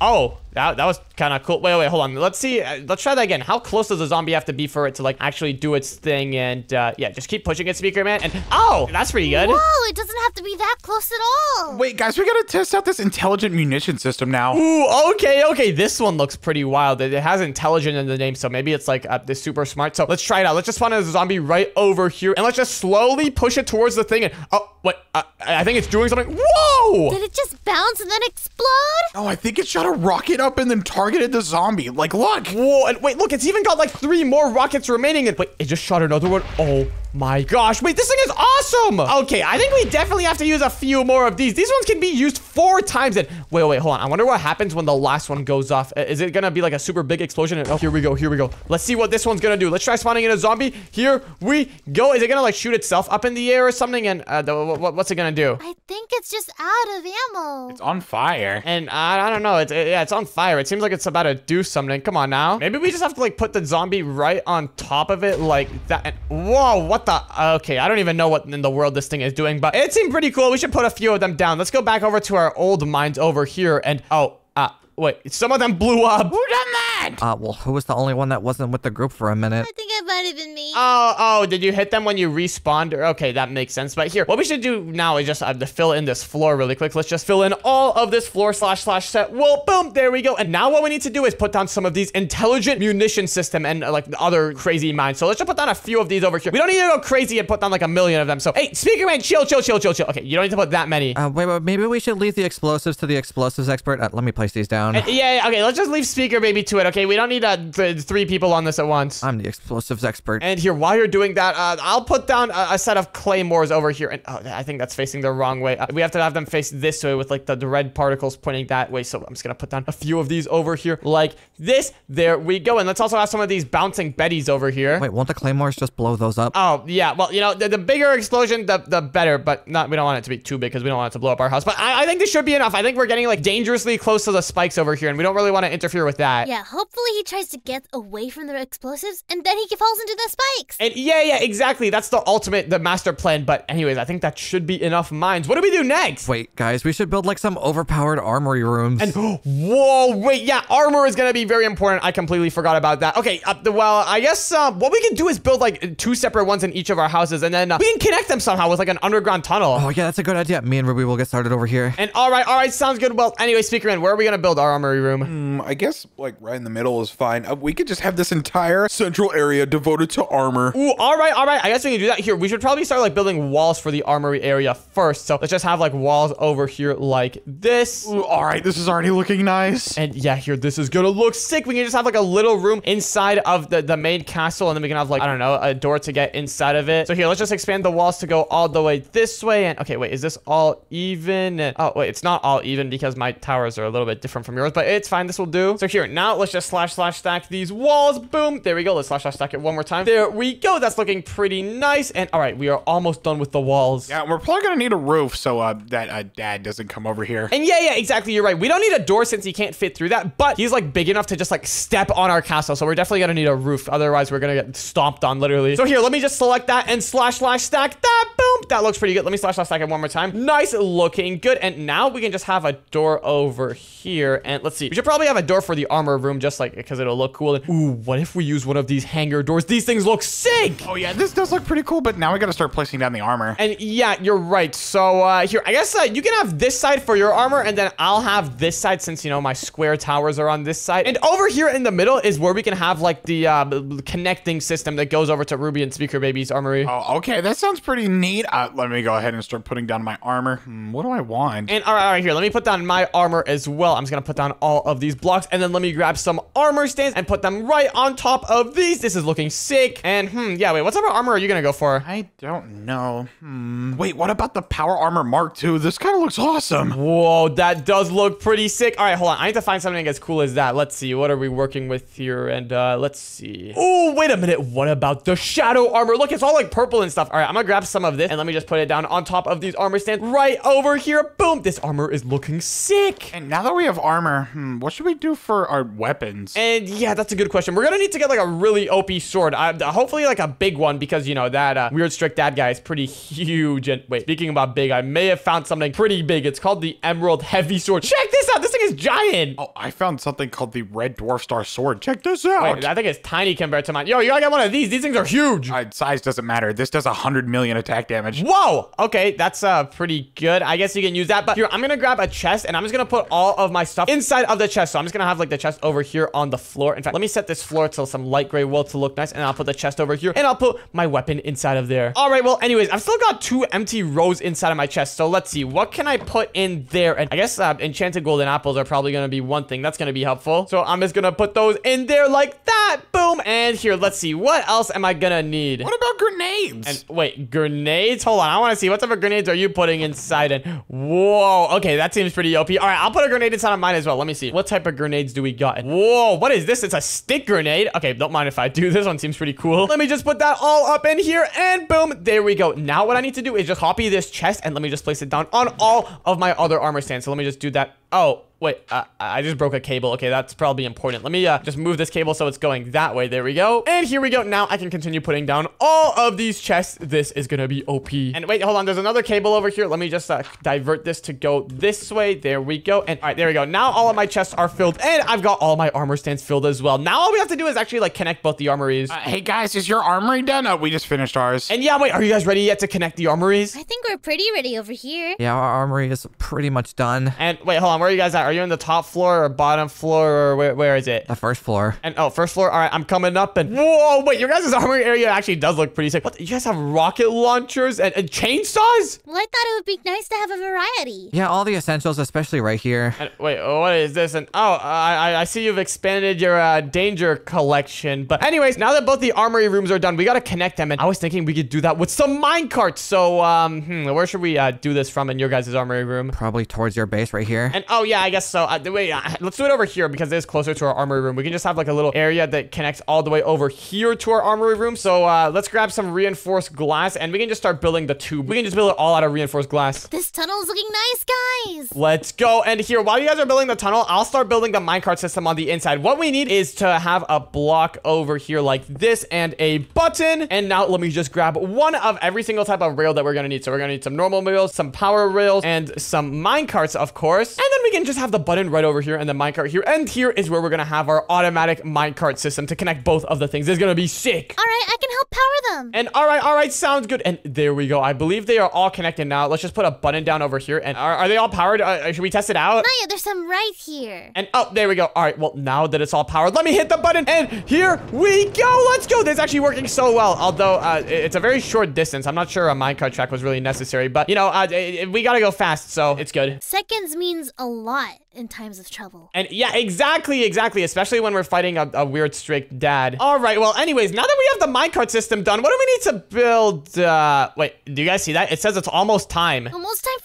oh, that that was kind of cool. Wait, wait, hold on. Let's see. Uh, let's try that again. How close does a zombie have to be for it to like actually do its thing? And uh, yeah, just keep pushing it, speaker man. And oh, that's pretty good. Whoa, it doesn't have to be that close at all. Wait, guys, we gotta test out this intelligent munition system now. Ooh, okay, okay. This one looks pretty wild. It it has intelligent in the name, so maybe it's like uh, this super smart. So let's try it out. Let's just spawn a zombie right over here, and let's just slowly push it towards the thing. And oh, wait, uh, I think it's doing something. Whoa! Did it just bounce and then explode? Oh, I think it shot a rocket up and then targeted the zombie. Like, look. Whoa! And wait, look, it's even got like three more rockets remaining. And wait, it just shot another one. Oh my gosh! Wait, this thing is awesome. Okay, I think we definitely have to use a few more of these. These ones can be used four times. And wait, wait, hold on. I wonder what happens when the last one goes off. Uh, Is it gonna be like a super big explosion? And, oh, here we go. Here we go. Let's see what this one's gonna do. Let's try spawning in a zombie. Here we go. Is it gonna like shoot itself up in the air or something? And uh, the, what, what's it gonna do? I think it's just out of ammo. It's on fire. And I, I don't know. It's it, yeah, it's on fire. It seems like it's about to do something. Come on now. Maybe we just have to like put the zombie right on top of it like that. And, whoa, what the? Okay, I don't even know what in the world this thing is doing, but it seemed pretty cool. We should put a few of them down. Let's go back over to our old mines over here. And oh, uh, wait, some of them blew up. Who done that? Uh, well, who was the only one that wasn't with the group for a minute? I think I might have been me. Oh, oh, did you hit them when you respawned? Okay, that makes sense. But here, what we should do now is just uh, to fill in this floor really quick. Let's just fill in all of this floor slash slash set. Well, boom, there we go. And now what we need to do is put down some of these intelligent munition system and uh, like other crazy mines. So let's just put down a few of these over here. We don't need to go crazy and put down like a million of them. So, hey, speaker man, chill, chill, chill, chill, chill. Okay, you don't need to put that many. Uh, wait, wait, maybe we should leave the explosives to the explosives expert. Uh, let me place these down. yeah, yeah, okay, let's just leave speaker baby to it, okay? We don't need uh, th- three people on this at once. I'm the explosives expert. And here, while you're doing that, uh, I'll put down a, a set of claymores over here. And oh, I think that's facing the wrong way. Uh, we have to have them face this way with like the, the red particles pointing that way. So I'm just gonna put down a few of these over here like this. There we go. And let's also have some of these bouncing betties over here. Wait, won't the claymores just blow those up? Oh yeah, well you know the, the bigger explosion the the better, but not we don't want it to be too big because we don't want it to blow up our house. But I, I think this should be enough. I think we're getting like dangerously close to the spikes over here, and we don't really want to interfere with that. Yeah, hopefully he tries to get away from the explosives and then he falls into the spikes. And yeah, yeah, exactly. That's the ultimate, the master plan. But anyways, I think that should be enough mines. What do we do next? Wait, guys, we should build like some overpowered armory rooms. And whoa, wait, yeah, armor is gonna be very important. I completely forgot about that. Okay, uh, the- well, I guess uh, what we can do is build like two separate ones in each of our houses, and then uh, we can connect them somehow with like an underground tunnel. oh yeah, that's a good idea. Me and Ruby will get started over here. And all right, all right, sounds good. Well, anyway, speaker in, where are we gonna build our armory room? Hmm, I guess, like, right in the middle is fine. Uh, we could just have this entire central area devoted to armor. Ooh, all right, all right. I guess we can do that here. We should probably start like building walls for the armory area first. So let's just have like walls over here like this. Ooh, all right, this is already looking nice. And yeah, here, this is gonna look sick. We can just have like a little room inside of the, the main castle, and then we can have like, I don't know, a door to get inside of it. So here, let's just expand the walls to go all the way this way. And okay, wait, is this all even? And, oh, wait, it's not all even because my towers are a little bit different from yours, but it's fine. This will do. So here, now let's just slash slash stack these walls. Boom. There we go. Let's slash slash stack it one more time. There we go. That's looking pretty nice. And all right, we are almost done with the walls. Yeah, we're probably gonna need a roof so uh, that uh, dad doesn't come over here. And yeah, yeah, exactly. You're right. We don't need a door since he can't fit through that, but he's like big enough to just like step on our castle. So we're definitely gonna need a roof. Otherwise, we're gonna get stomped on literally. So here, let me just select that and slash slash stack that. Boom. That looks pretty good. Let me slash slash stack it one more time. Nice looking. Good. And now we can just have a door over here. And let's see. We should probably have a door for the armor room just like because it'll look cool. And, ooh, what if we use one of these hangar doors? These things look sick. Oh yeah, this does look pretty cool, but now we gotta start placing down the armor. And yeah, you're right. So uh, here, I guess uh, you can have this side for your armor, and then I'll have this side since, you know, my square towers are on this side. And over here in the middle is where we can have, like, the uh, connecting system that goes over to Ruby and Speaker Baby's armory. Oh, okay, that sounds pretty neat. Uh, let me go ahead and start putting down my armor. Hmm, what do I want? And all right, all right, here, let me put down my armor as well. I'm just gonna put down all of these blocks, and then let me grab some armor stands and put them right on top of these. This is looking sick. And hmm, yeah, wait, what type of armor are you gonna go for? I don't know. Hmm. Wait, what about the Power Armor Mark II? This kind of looks awesome. Whoa, that does look pretty sick. All right, hold on. I need to find something as cool as that. Let's see. What are we working with here? And uh, let's see. Oh, wait a minute. What about the shadow armor? Look, it's all like purple and stuff. All right, I'm gonna grab some of this and let me just put it down on top of these armor stands right over here. Boom. This armor is looking sick. And now that we have armor, hmm, what should we do for our weapons? And yeah, that's a good question. We're gonna need to get like a really OP sword. Uh, hopefully like a big one because you know that uh, weird strict dad guy is pretty huge. And wait, speaking about big, I may have found something pretty big. It's called the Emerald Heavy Sword. Check this out. This thing is giant. oh, I found something called the Red Dwarf Star Sword. Check this out. Wait, I think it's tiny compared to mine. Yo, you gotta get one of these. These things are huge. Uh, size doesn't matter. This does 100 million attack damage. Whoa. Okay, that's uh pretty good. I guess you can use that. But here, I'm gonna grab a chest and I'm just gonna put all of my stuff inside of the chest. So I'm just gonna have like the chest over here on the floor. In fact, let me set this floor to some light gray wool to look nice, and I'll put the chest over here, and I'll put my weapon inside of there. All right. Well, anyways, I've still got two empty rows inside of my chest. So let's see. What can I put in there? And I guess uh, enchanted golden apples are probably gonna be one thing that's gonna be helpful. So I'm just gonna put those in there like that. Boom. And here, let's see. What else am I gonna need? What about grenades? And wait, grenades? Hold on, I want to see what type of grenades are you putting inside it? Whoa, okay, that seems pretty OP. All right, I'll put a grenade inside of mine as well. Let me see. What type of grenades do we got? Whoa, what is this? It's a stick grenade. Okay, don't mind if I do. This one seems pretty cool. Let me just put that all up in here and boom, there we go. Now what I need to do is just copy this chest and let me just place it down on all of my other armor stands. So let me just do that. Oh, Wait, uh, I just broke a cable. Okay, that's probably important. Let me uh, just move this cable so it's going that way. There we go. And here we go. Now I can continue putting down all of these chests. This is going to be OP. And wait, hold on. There's another cable over here. Let me just uh, divert this to go this way. There we go. And all right, there we go. Now all of my chests are filled and I've got all my armor stands filled as well. Now all we have to do is actually like connect both the armories. Uh, hey guys, is your armory done? Oh, we just finished ours. and yeah, wait, are you guys ready yet to connect the armories? I think we're pretty ready over here. Yeah, our armory is pretty much done. And wait, hold on. Where are you guys at? Are you in the top floor or bottom floor or where, where is it? The first floor. And oh, first floor. All right, I'm coming up. And whoa, wait, your guys' armory area actually does look pretty sick. What? You guys have rocket launchers and, and chainsaws? Well, I thought it would be nice to have a variety. Yeah, all the essentials, especially right here. And wait, what is this? And oh, I I- I see you've expanded your uh, danger collection. But anyways, now that both the armory rooms are done, we gotta connect them. And I was thinking we could do that with some mine carts. So um, hmm, where should we uh, do this from in your guys' armory room? Probably towards your base right here. And oh yeah, I guess so. Uh, wait, uh, let's do it over here because it's closer to our armory room. We can just have like a little area that connects all the way over here to our armory room. So uh, let's grab some reinforced glass and we can just start building the tube. We can just build it all out of reinforced glass. This tunnel is looking nice, guys. Let's go. And here, while you guys are building the tunnel, I'll start building the minecart system on the inside. What we need is to have a block over here like this and a button. And now let me just grab one of every single type of rail that we're gonna need. So we're gonna need some normal rails, some power rails, and some minecarts, of course. And then we can just have the button right over here and the minecart here. And here is where we're gonna have our automatic minecart system to connect both of the things. It's gonna be sick. All right, I can help power them. And all right, all right, sounds good. And there we go. I believe they are all connected now. Let's just put a button down over here. And are, are they all powered? Uh, should we test it out? Yet, there's some right here. And oh, there we go. All right, well, now that it's all powered, let me hit the button. And here we go. Let's go. This is actually working so well. Although uh, it's a very short distance. I'm not sure a minecart track was really necessary. But, you know, uh, we got to go fast. So it's good. Seconds means a lot in times of trouble. And yeah, exactly, exactly. Especially when we're fighting a, a weird strict dad. All right, well, anyways, now that we have the minecart system done, what do we need to build? Uh, wait, do you guys see that? It says it's almost time. Almost time?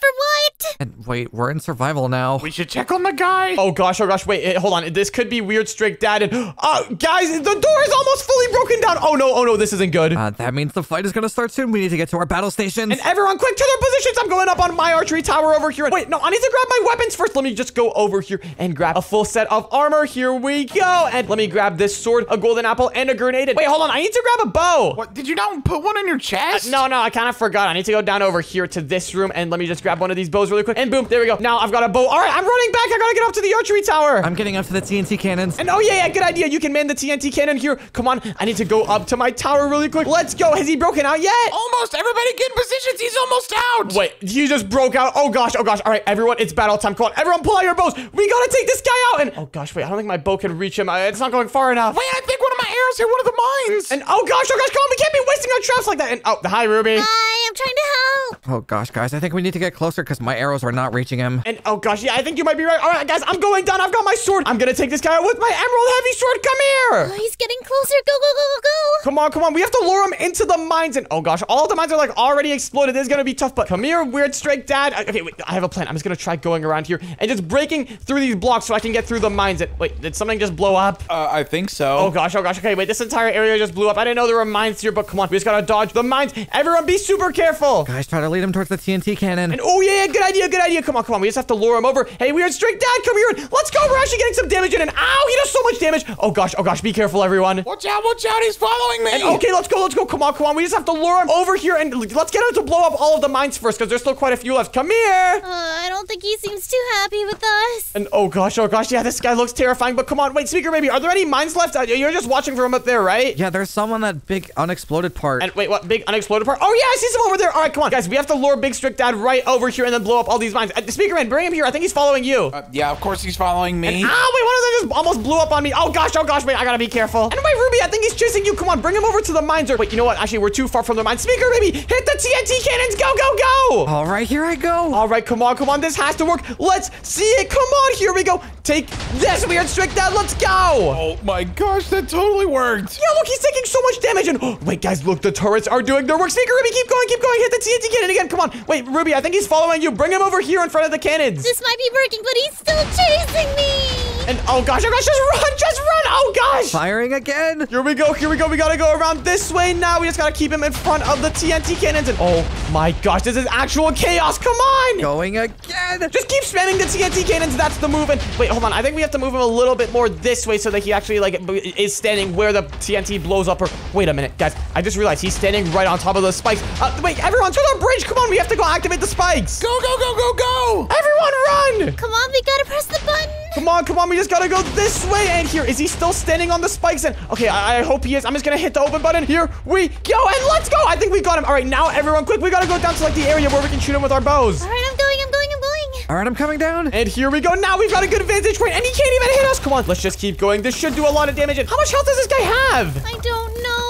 And wait, we're in survival now. We should check on the guy. Oh gosh, oh gosh, wait, eh, hold on. This could be weird strict dad. And, uh, guys, the door is almost fully broken down. Oh no, oh no, this isn't good. Uh, that means the fight is gonna start soon. We need to get to our battle stations. And everyone, quick to their positions. I'm going up on my archery tower over here. Wait, no, I need to grab my weapons first. Let me just go over here and grab a full set of armor. Here we go. And let me grab this sword, a golden apple, and a grenade. And- Wait, hold on. I need to grab a bow. What? Did you not put one in your chest? No, no, I kind of forgot. I need to go down over here to this room and let me just grab one of these bows really quick. And boom, there we go. Now I've got a bow. All right, I'm running back. I gotta get up to the archery tower. I'm getting up to the TNT cannons. And oh yeah, yeah, good idea. You can man the TNT cannon here. Come on, I need to go up to my tower really quick. Let's go. Has he broken out yet? Almost. Everybody get in positions. He's almost out. Wait, he just broke out. Oh gosh, oh gosh. All right, everyone, it's battle time. Come on, everyone, pull out your bows. We gotta take this guy out. And oh gosh, wait, I don't think my bow can reach him. Uh, It's not going far enough. Wait, I think one of my arrows hit one of the mines. And oh gosh, oh gosh, come on, we can't be wasting our traps like that. And oh, hi, Ruby. Hi, I am trying to help. Oh gosh, guys, I think we need to get closer because my arrows are not reaching him. And oh gosh, yeah, I think you might be right. All right, guys, I'm going down. I've got my sword. I'm gonna take this guy out with my emerald heavy sword. Come Oh, here. he's getting closer. Go, go, go, go, go. Come on, come on. We have to lure him into the mines. And oh gosh, all the mines are like already exploded. This is gonna be tough. But come here, weird strict dad. Uh, Okay, wait, I have a plan. I'm just gonna try going around here and just breaking through these blocks so I can get through the mines. And wait, did something just blow up? Uh, I think so. Oh gosh, oh gosh. Okay, wait, this entire area just blew up. I didn't know there were mines here, but come on, we just gotta dodge the mines. Everyone, be super careful. Guys, try to lead him towards the TNT cannon. And oh yeah, good idea, good idea. Come on, come on. We just have to lure him over. Hey, we weird strict dad, come here. Let's go. We're actually getting some damage in. And ow, he does so much damage. Oh gosh, oh gosh. Be careful, everyone. Watch out! Watch out! He's following me. And okay, let's go, let's go. Come on, come on. We just have to lure him over here and let's get him to blow up all of the mines first because there's still quite a few left. Come here. Uh, I don't think he seems too happy with us. And oh gosh, oh gosh, yeah, this guy looks terrifying. But come on, wait, speaker baby, are there any mines left? Uh, You're just watching from up there, right? yeah, there's some on that big unexploded part. And wait, what? Big unexploded part? Oh yeah, I see some over there. All right, come on, guys, we have to lure Big Strict Dad right over here and then blow up all these mines. Uh, speaker man, bring him here. I think he's following you. Uh, yeah, of course he's following me. Oh wait, one of them just almost blew up on me. Oh gosh, oh gosh, wait, I gotta be careful. And wait, Ruby, I think he's chasing you. Come on, bring him over to the mines. Or wait, you know what? Actually, we're too far from the mines. Speaker baby, hit the TNT cannons. Go, go, go. All right, here I go. All right, come on, come on. This has to work. Let's see it. Come on, here we go. Take this weird strict down. Let's go. Oh my gosh, that totally worked. Yeah, look, he's taking so much damage. And oh, wait, guys, look, the turrets are doing their work. Speaker Ruby, keep going, keep going. Hit the TNT cannon again. Come on. Wait, Ruby, I think he's following you. Bring him over here in front of the cannons. This might be working, but he's still chasing me. And oh gosh, oh gosh, just run, just run. Oh gosh. Firing again. Here we go, here we go. We gotta go around this way now. We just gotta keep him in front of the TNT cannons. And oh my gosh, this is actual chaos. Come on. Going again. Just keep spamming the TNT cannons. That's the move. And wait, hold on. I think we have to move him a little bit more this way so that he actually like is standing where the TNT blows up. Or wait a minute, guys. I just realized he's standing right on top of the spikes. Uh, wait, everyone to the bridge. Come on, we have to go activate the spikes. Go, go, go, go, go. Everyone, run! Come on, we gotta press the button. Come on, come on. We just gotta go this way. And here, is he still standing on the spikes? And okay, I, I hope he is. I'm just gonna hit the open button. Here we go, and let's go. I think we got him. All right, now everyone, quick. We gotta go down to like the area where we can shoot him with our bows. All right, I'm going, I'm going, I'm going. All right, I'm coming down. And here we go. Now we've got a good vantage point, and he can't even hit us. Come on, let's just keep going. This should do a lot of damage. And how much health does this guy have? I don't know.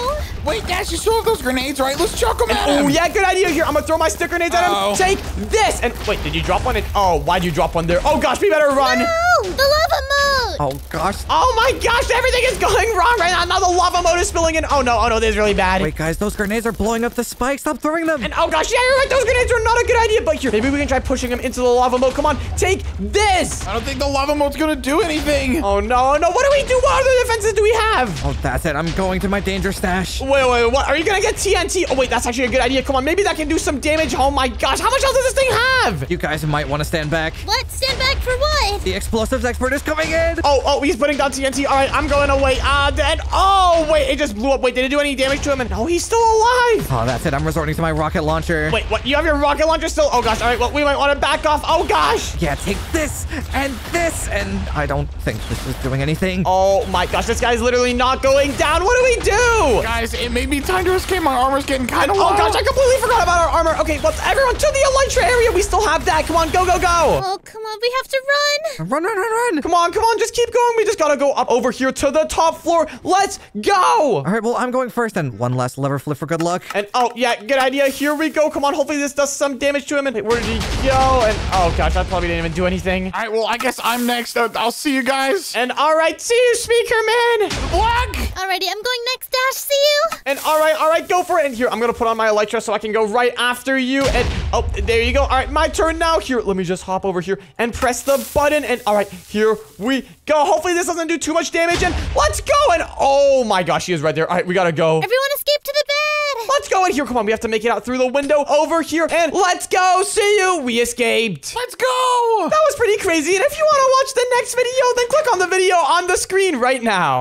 Wait, Dash, you still have those grenades, right? Let's chuck them at oh, him. Oh, yeah, good idea here. I'm gonna throw my stick grenades at him. Take this. And wait, did you drop one? In? Oh, why'd you drop one there? Oh, gosh, we better run. No, the lava mode. Oh gosh. Oh, my gosh, everything is going wrong right now. Now the lava mode is spilling in. Oh, no, oh, no, this is really bad. Wait, guys, those grenades are blowing up the spikes. Stop throwing them. And oh, gosh, yeah, you're right. Those grenades are not a good idea. But here, maybe we can try pushing them into the lava mode. Come on, take this. I don't think the lava mode's gonna do anything. Oh, no, no. What do we do? What other defenses do we have? Oh, that's it. I'm going to my danger stash. Wait, wait, what? Are you gonna get TNT? Oh, wait, that's actually a good idea. Come on, maybe that can do some damage. Oh my gosh, how much health does this thing have? You guys might want to stand back. What? Stand back for what? The explosives expert is coming in. Oh, oh, he's putting down TNT. All right, I'm going away. Ah, uh, dead. Oh, wait, it just blew up. Wait, did it do any damage to him? And no, he's still alive. Oh, that's it. I'm resorting to my rocket launcher. Wait, what? You have your rocket launcher still? Oh, gosh. All right, well, we might want to back off. Oh, gosh. Yeah, take this and this, and I don't think this is doing anything. Oh, my gosh. This guy's literally not going down. What do we do? Guys, it may be time to escape. My armor's getting kind of Oh, gosh, I completely forgot about our armor. Okay, let's everyone to the Elytra area. We still have that. Come on, go, go, go. Oh, come on, we have to run. Run, run, run, run. Come on, come on, just keep going. We just gotta go up over here to the top floor. Let's go. All right, well, I'm going first, and one last lever flip for good luck. And oh yeah, good idea. Here we go. Come on, hopefully this does some damage to him. And wait, where did he go? And oh gosh, that probably didn't even do anything. All right, well, I guess I'm next. Uh, I'll see you guys. And all right, see you, Speaker Man. Black. Alrighty, I'm going next, Dash. See you. And all right, all right, go for it. And here, I'm gonna put on my Elytra so I can go right after you. And oh, there you go. All right, my turn now. Here, let me just hop over here and press the button. And all right, here we go. Hopefully this doesn't do too much damage. And let's go. And oh my gosh, she is right there. All right, we gotta go. Everyone escape to the bed. Let's go in here. Come on, we have to make it out through the window over here. And let's go. See you. We escaped. Let's go. That was pretty crazy. And if you want to watch the next video, then click on the video on the screen right now.